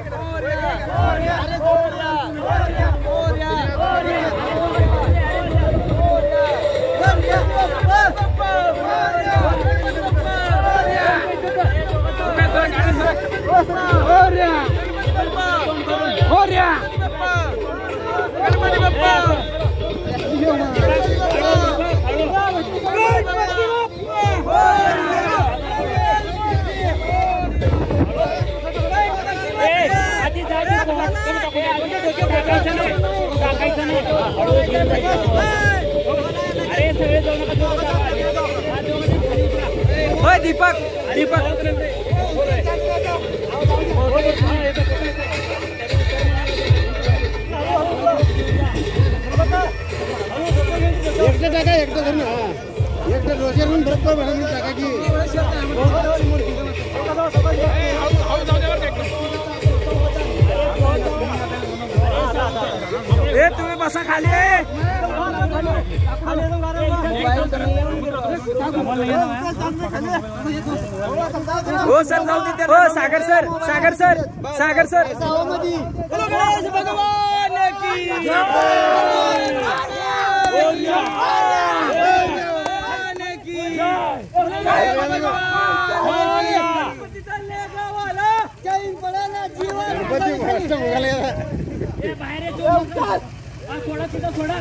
Gloria! अरे दीपक दीपक। एकटं टाका एकटं धरून हा। एकटं डोक्यावरून बरोबर भरून टाका की बसा खाली हो। सर जाऊ दे हो Sagar sir Sagar sir Sagar sir. भगवान की गणपती सोडा तिथं सोडा